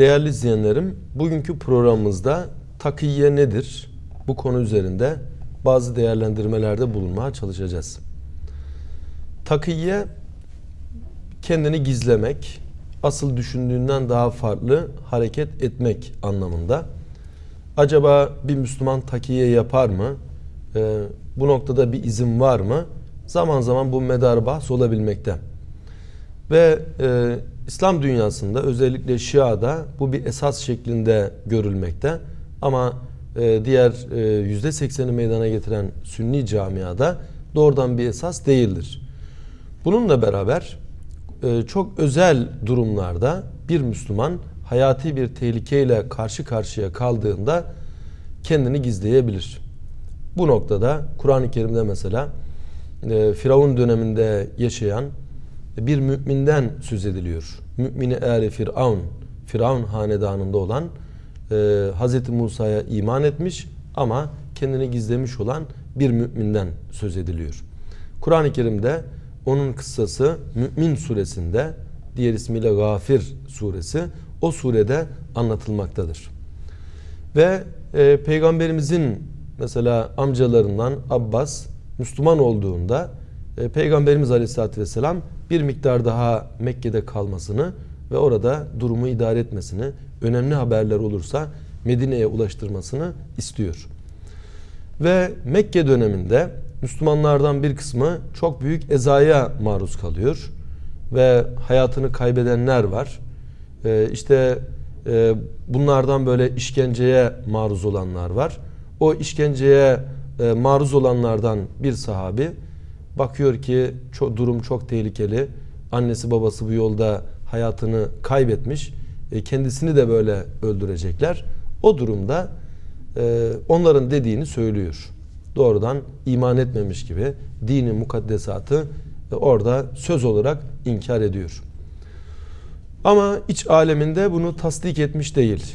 Değerli izleyenlerim, bugünkü programımızda takiye nedir? Bu konu üzerinde bazı değerlendirmelerde bulunmaya çalışacağız. Takiye kendini gizlemek, asıl düşündüğünden daha farklı hareket etmek anlamında. Acaba bir Müslüman takiye yapar mı? Ee, bu noktada bir izin var mı? Zaman zaman bu medar bahs olabilmekte. Ve e, İslam dünyasında özellikle Şia'da bu bir esas şeklinde görülmekte. Ama e, diğer e, yüzde sekseni meydana getiren Sünni camiada doğrudan bir esas değildir. Bununla beraber e, çok özel durumlarda bir Müslüman hayati bir tehlikeyle karşı karşıya kaldığında kendini gizleyebilir. Bu noktada Kur'an-ı Kerim'de mesela e, Firavun döneminde yaşayan bir müminden söz ediliyor. Mümini eğer Firavun, Firavun hanedanında olan e, Hz. Musa'ya iman etmiş ama kendini gizlemiş olan bir müminden söz ediliyor. Kur'an-ı Kerim'de onun kıssası Mümin suresinde diğer ismiyle Gafir suresi o surede anlatılmaktadır. Ve e, peygamberimizin mesela amcalarından Abbas Müslüman olduğunda e, Peygamberimiz Aleyhisselatü Vesselam bir miktar daha Mekke'de kalmasını ve orada durumu idare etmesini, önemli haberler olursa Medine'ye ulaştırmasını istiyor. Ve Mekke döneminde Müslümanlardan bir kısmı çok büyük ezaya maruz kalıyor ve hayatını kaybedenler var. Ee, işte e, bunlardan böyle işkenceye maruz olanlar var. O işkenceye e, maruz olanlardan bir sahabi bakıyor ki çok, durum çok tehlikeli. Annesi babası bu yolda hayatını kaybetmiş. E, kendisini de böyle öldürecekler. O durumda e, onların dediğini söylüyor. Doğrudan iman etmemiş gibi dini mukaddesatı e, orada söz olarak inkar ediyor. Ama iç aleminde bunu tasdik etmiş değil.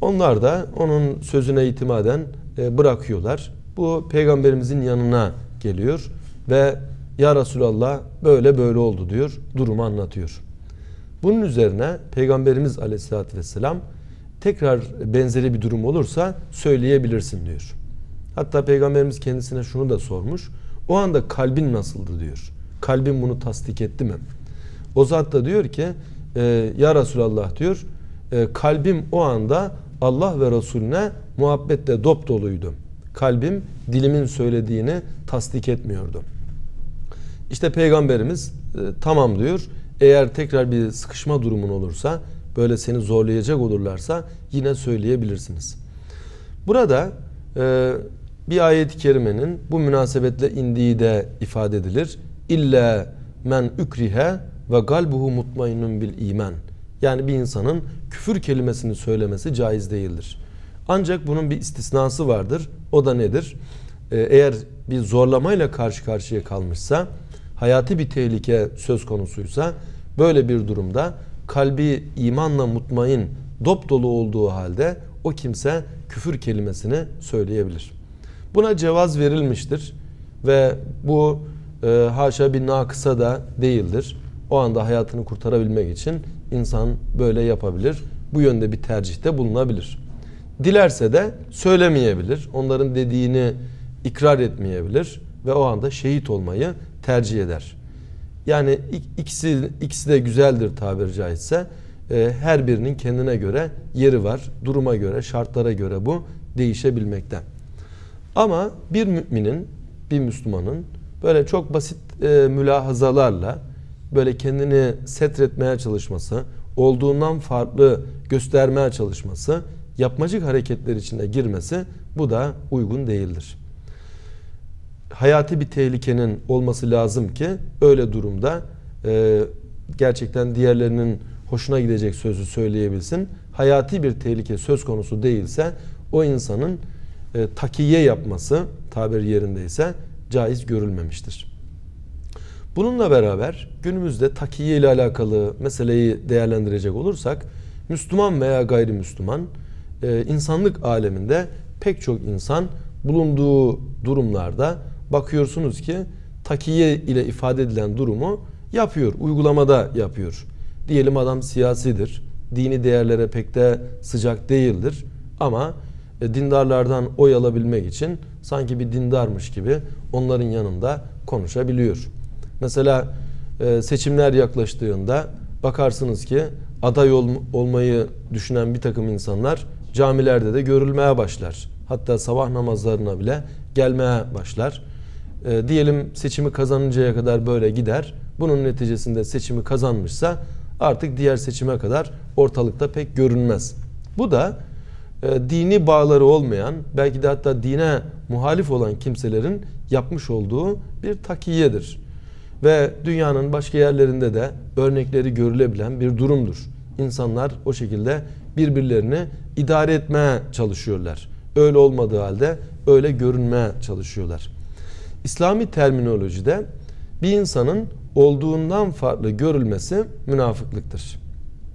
Onlar da onun sözüne itimaden e, bırakıyorlar. Bu peygamberimizin yanına geliyor ve ya Resulallah böyle böyle oldu diyor. Durumu anlatıyor. Bunun üzerine Peygamberimiz Aleyhisselatü Vesselam tekrar benzeri bir durum olursa söyleyebilirsin diyor. Hatta Peygamberimiz kendisine şunu da sormuş. O anda kalbin nasıldı diyor. Kalbin bunu tasdik etti mi? O zat da diyor ki e, ya Resulallah diyor e, kalbim o anda Allah ve Resulüne muhabbetle dop doluydu. Kalbim dilimin söylediğini tasdik etmiyordu. İşte Peygamberimiz e, tamam diyor. Eğer tekrar bir sıkışma durumun olursa böyle seni zorlayacak olurlarsa yine söyleyebilirsiniz. Burada e, bir ayet-i kerimenin bu münasebetle indiği de ifade edilir. İlla men ükrihe ve galbuhu mutmainnun bil iman. Yani bir insanın küfür kelimesini söylemesi caiz değildir. Ancak bunun bir istisnası vardır. O da nedir? Ee, eğer bir zorlamayla karşı karşıya kalmışsa, hayati bir tehlike söz konusuysa, böyle bir durumda kalbi imanla mutmain, dop dolu olduğu halde o kimse küfür kelimesini söyleyebilir. Buna cevaz verilmiştir ve bu e, haşa bir nakısa da değildir. O anda hayatını kurtarabilmek için insan böyle yapabilir. Bu yönde bir tercihte bulunabilir. Dilerse de söylemeyebilir. Onların dediğini ikrar etmeyebilir ve o anda şehit olmayı tercih eder. Yani ikisi ikisi de güzeldir tabiri caizse. E, her birinin kendine göre yeri var. Duruma göre, şartlara göre bu değişebilmekte. Ama bir müminin, bir Müslümanın böyle çok basit e, mülahazalarla böyle kendini setretmeye çalışması, olduğundan farklı göstermeye çalışması, yapmacık hareketler içine girmesi bu da uygun değildir. Hayati bir tehlikenin olması lazım ki öyle durumda e, gerçekten diğerlerinin hoşuna gidecek sözü söyleyebilsin. Hayati bir tehlike söz konusu değilse o insanın e, takiye yapması tabir yerindeyse caiz görülmemiştir. Bununla beraber günümüzde takiye ile alakalı meseleyi değerlendirecek olursak Müslüman veya gayrimüsliman e, insanlık aleminde pek çok insan bulunduğu durumlarda bakıyorsunuz ki takiye ile ifade edilen durumu yapıyor, uygulamada yapıyor. Diyelim adam siyasidir, dini değerlere pek de sıcak değildir. Ama e, dindarlardan oy alabilmek için sanki bir dindarmış gibi onların yanında konuşabiliyor. Mesela e, seçimler yaklaştığında bakarsınız ki aday olmayı düşünen bir takım insanlar camilerde de görülmeye başlar. Hatta sabah namazlarına bile gelmeye başlar. E, diyelim seçimi kazanıncaya kadar böyle gider. Bunun neticesinde seçimi kazanmışsa artık diğer seçime kadar ortalıkta pek görünmez. Bu da e, dini bağları olmayan, belki de hatta dine muhalif olan kimselerin yapmış olduğu bir takiyedir. Ve dünyanın başka yerlerinde de örnekleri görülebilen bir durumdur. İnsanlar o şekilde birbirlerini idare etmeye çalışıyorlar. Öyle olmadığı halde öyle görünmeye çalışıyorlar. İslami terminolojide bir insanın olduğundan farklı görülmesi münafıklıktır.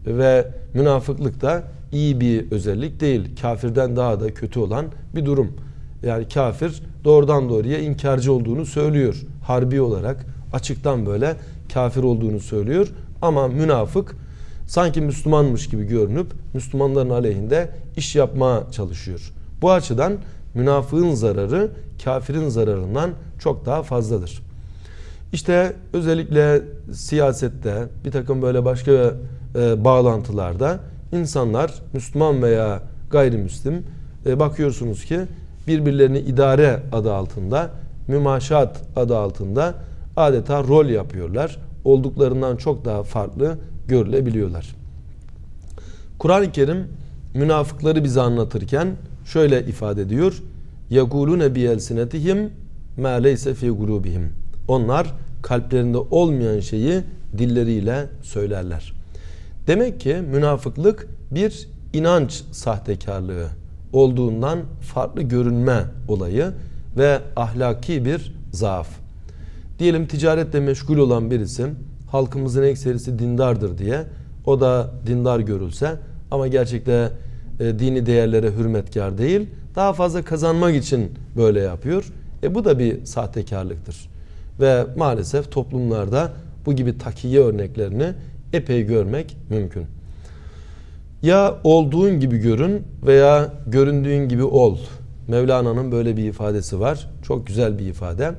Ve münafıklık da iyi bir özellik değil. Kafirden daha da kötü olan bir durum. Yani kafir doğrudan doğruya inkarcı olduğunu söylüyor. Harbi olarak açıktan böyle kafir olduğunu söylüyor. Ama münafık sanki Müslümanmış gibi görünüp Müslümanların aleyhinde iş yapmaya çalışıyor. Bu açıdan münafığın zararı kafirin zararından çok daha fazladır. İşte özellikle siyasette bir takım böyle başka e, bağlantılarda insanlar Müslüman veya gayrimüslim e, bakıyorsunuz ki birbirlerini idare adı altında, mümaşat adı altında adeta rol yapıyorlar. Olduklarından çok daha farklı görülebiliyorlar. Kur'an-ı Kerim münafıkları bize anlatırken şöyle ifade ediyor. يَقُولُونَ بِيَلْسِنَتِهِمْ مَا لَيْسَ فِي قُلُوبِهِمْ Onlar kalplerinde olmayan şeyi dilleriyle söylerler. Demek ki münafıklık bir inanç sahtekarlığı olduğundan farklı görünme olayı ve ahlaki bir zaaf. Diyelim ticaretle meşgul olan birisi halkımızın ekserisi dindardır diye o da dindar görülse ama gerçekte e, dini değerlere hürmetkar değil daha fazla kazanmak için böyle yapıyor. E bu da bir sahtekarlıktır. Ve maalesef toplumlarda bu gibi takiye örneklerini epey görmek mümkün. Ya olduğun gibi görün veya göründüğün gibi ol. Mevlana'nın böyle bir ifadesi var. Çok güzel bir ifade.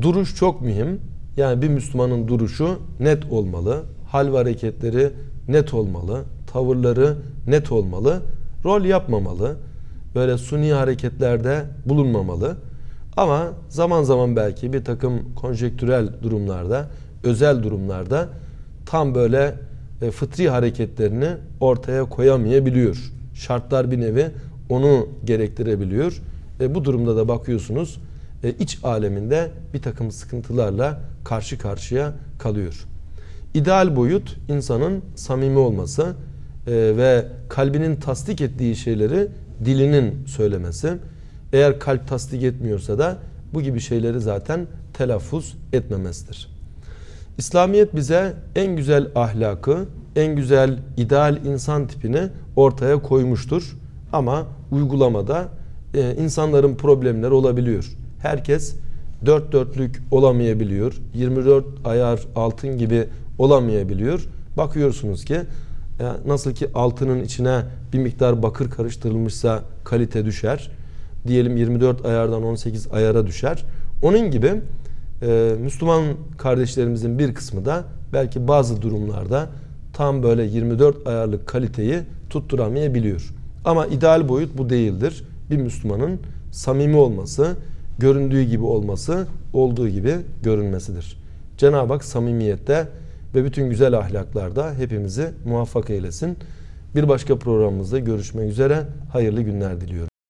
Duruş çok mühim. Yani bir Müslümanın duruşu net olmalı. Hal ve hareketleri net olmalı. Tavırları net olmalı. Rol yapmamalı. Böyle suni hareketlerde bulunmamalı. Ama zaman zaman belki bir takım konjektürel durumlarda, özel durumlarda tam böyle e, fıtri hareketlerini ortaya koyamayabiliyor. Şartlar bir nevi onu gerektirebiliyor. Ve bu durumda da bakıyorsunuz e, iç aleminde bir takım sıkıntılarla karşı karşıya kalıyor. İdeal boyut insanın samimi olması e, ve kalbinin tasdik ettiği şeyleri dilinin söylemesi. Eğer kalp tasdik etmiyorsa da bu gibi şeyleri zaten telaffuz etmemesidir. İslamiyet bize en güzel ahlakı, en güzel ideal insan tipini ortaya koymuştur. Ama uygulamada e, insanların problemleri olabiliyor. Herkes dört dörtlük olamayabiliyor. 24 ayar altın gibi olamayabiliyor. Bakıyorsunuz ki nasıl ki altının içine bir miktar bakır karıştırılmışsa kalite düşer. Diyelim 24 ayardan 18 ayara düşer. Onun gibi e, Müslüman kardeşlerimizin bir kısmı da belki bazı durumlarda tam böyle 24 ayarlık kaliteyi tutturamayabiliyor. Ama ideal boyut bu değildir. Bir Müslümanın samimi olması, göründüğü gibi olması, olduğu gibi görünmesidir. Cenab-ı Hak samimiyette ve bütün güzel ahlaklarda hepimizi muvaffak eylesin. Bir başka programımızda görüşmek üzere. Hayırlı günler diliyorum.